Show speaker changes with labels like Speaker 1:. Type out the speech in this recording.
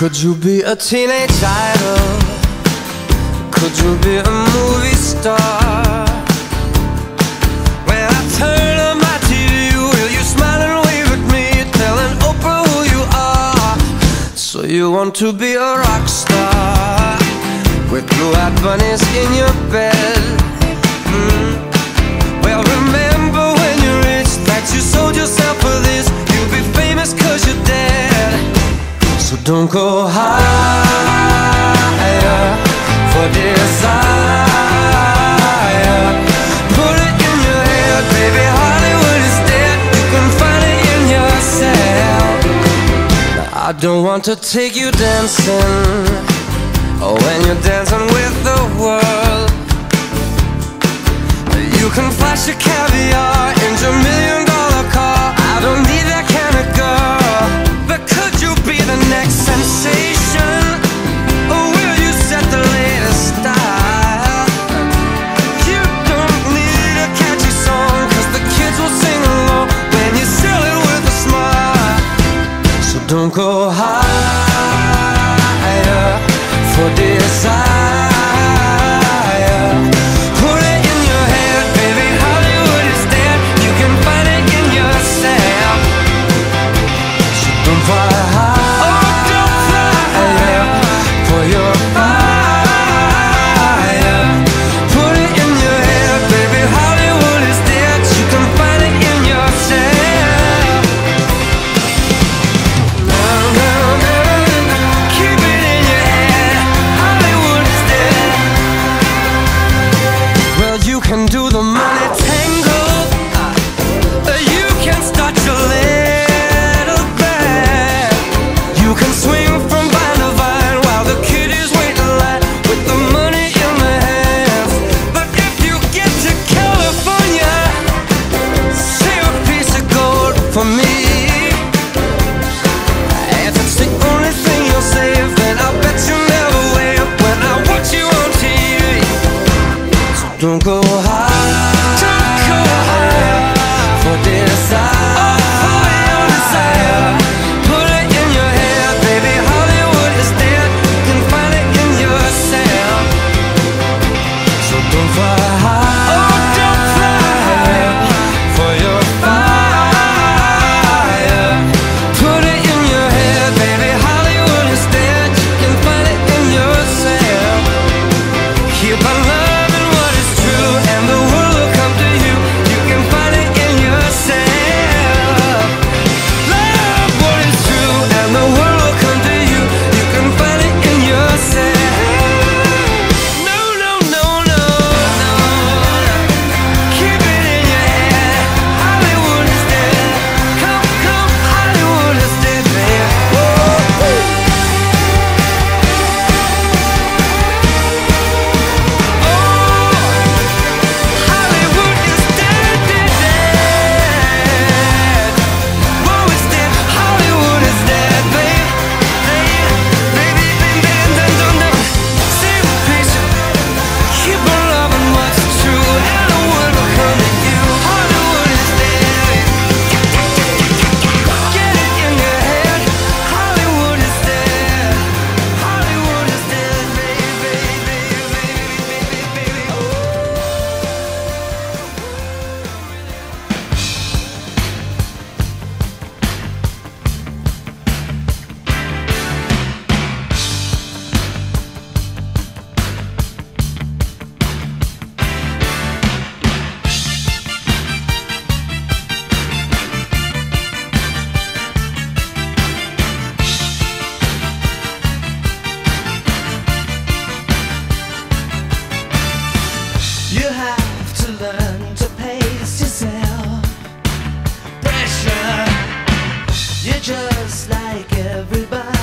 Speaker 1: Could you be a teenage idol? Could you be a movie star? When I turn on my TV, will you smile and wave at me, telling Oprah who you are? So you want to be a rock star with blue-eyed bunnies in your bed? Mm. Well, remember when you reached that you sold yourself for this? You'll be so don't go higher for desire. Put it in your head, baby. Hollywood is dead. You can find it in yourself. I don't want to take you dancing. Oh, when you're dancing with the world, you can flash your caviar into million. Don't go higher for desire for me. If it's the only thing you'll save Then I bet you never wait When I watch you on TV So don't go high Don't go high For desire Don't
Speaker 2: fight just like everybody.